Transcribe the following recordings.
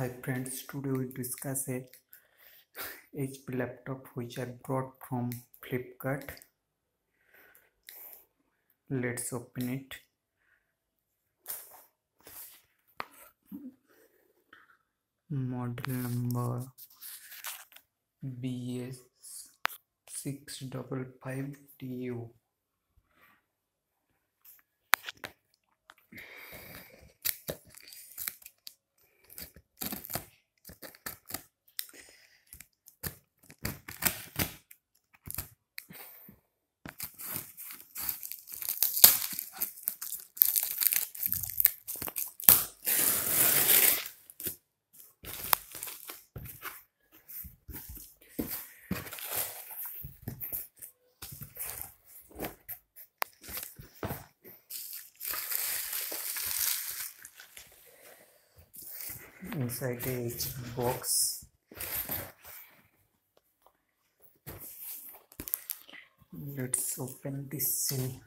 Hi friends today we discuss a H P laptop which are brought from Flipkart let's open it model number B S six double five T U inside the box. Let's open this seal.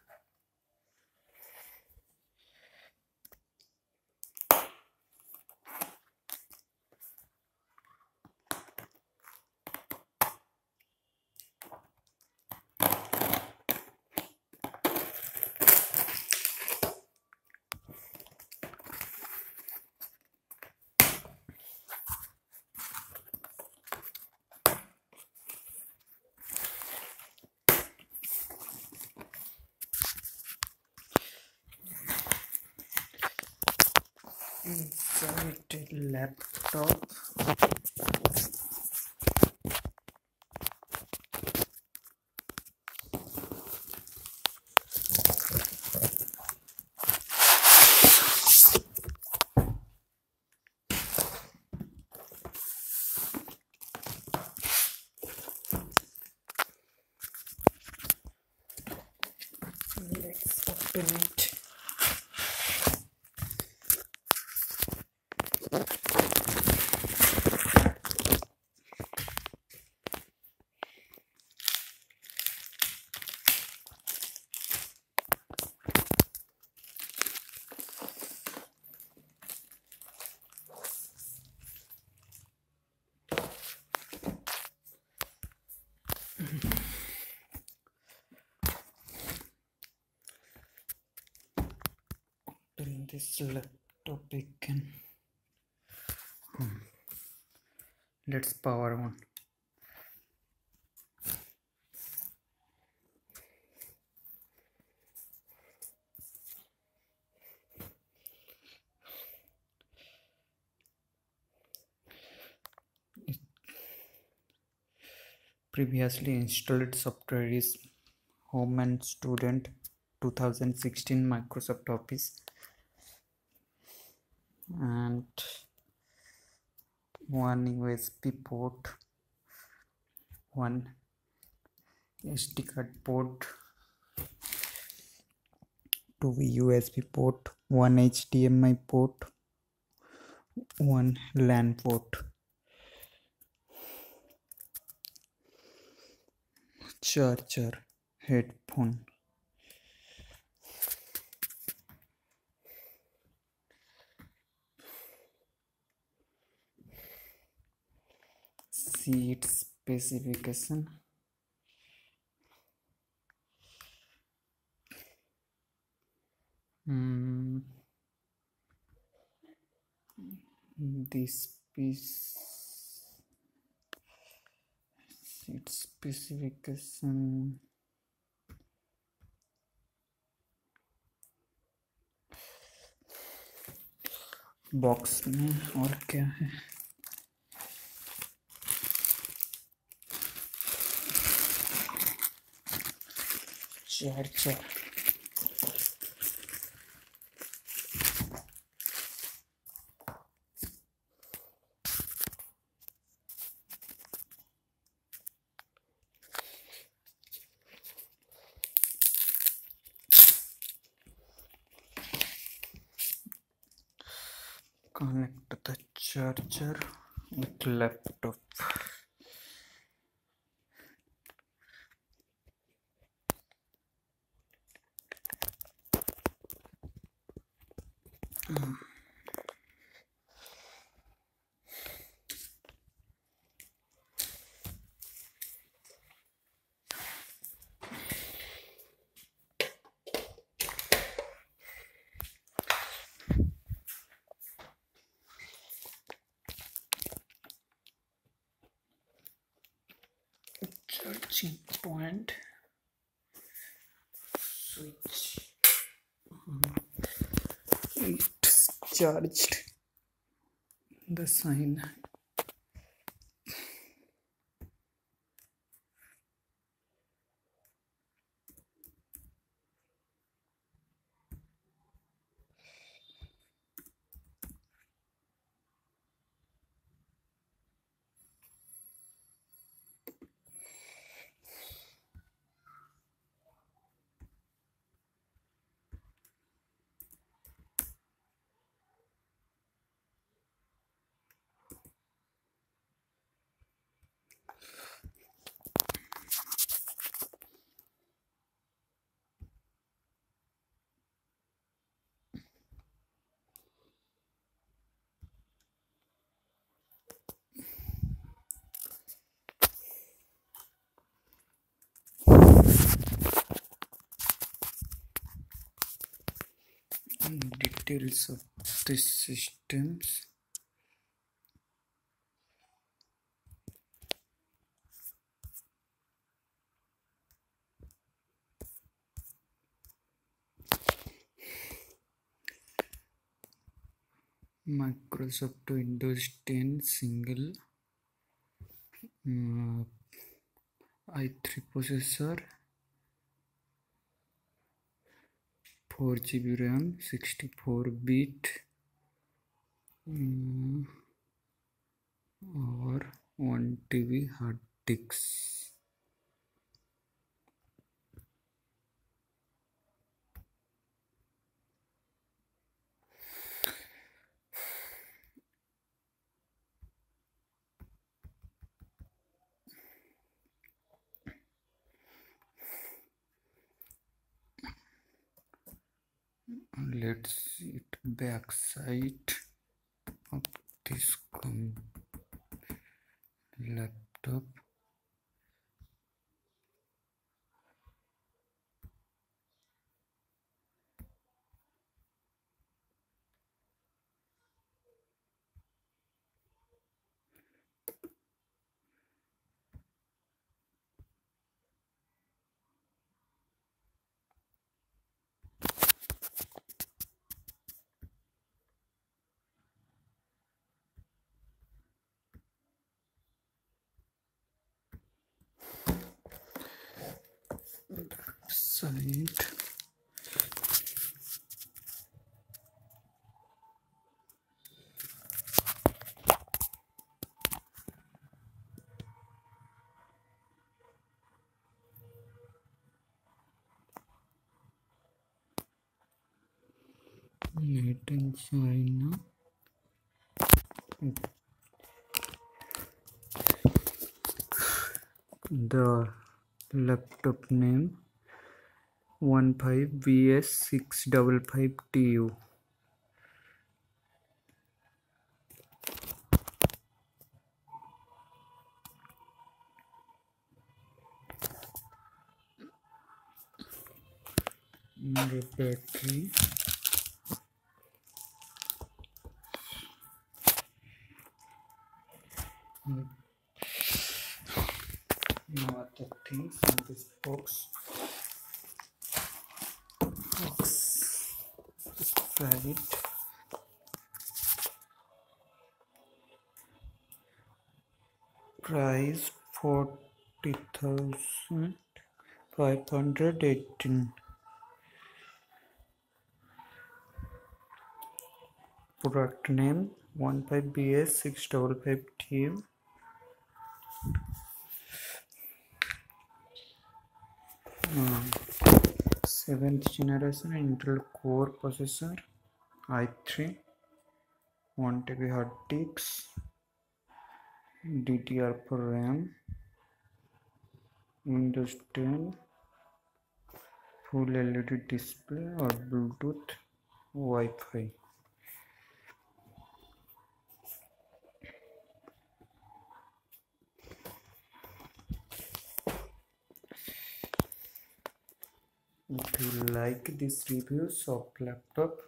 Inside laptop. Let's open it. Open this we can. Hmm. Let's power on. Previously installed software is Home and Student 2016 Microsoft Office and one USB port, one SD card port, two USB port, one HDMI port, one LAN port. Charger headphone seat specification this piece seat specification box में और क्या है चार चार connect the charger with laptop charging point switch. Mm-hmm. It's charged the sign details of this systems. Microsoft Windows 10 single uh, i3 processor four G B RAM sixty four bit hmm, और one T B hard disk. Let's see it back side of this laptop side made in China the laptop name one five B S six double five T U battery Now I think from this box. Right price forty thousand five hundred eighteen. Product name 15bs 655 um, seventh generation intel core processor i3 1 tb hard disk ddr4 ram windows 10 full led display or bluetooth wi-fi if you like this reviews of laptop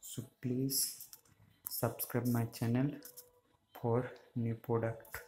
so please subscribe my channel for new product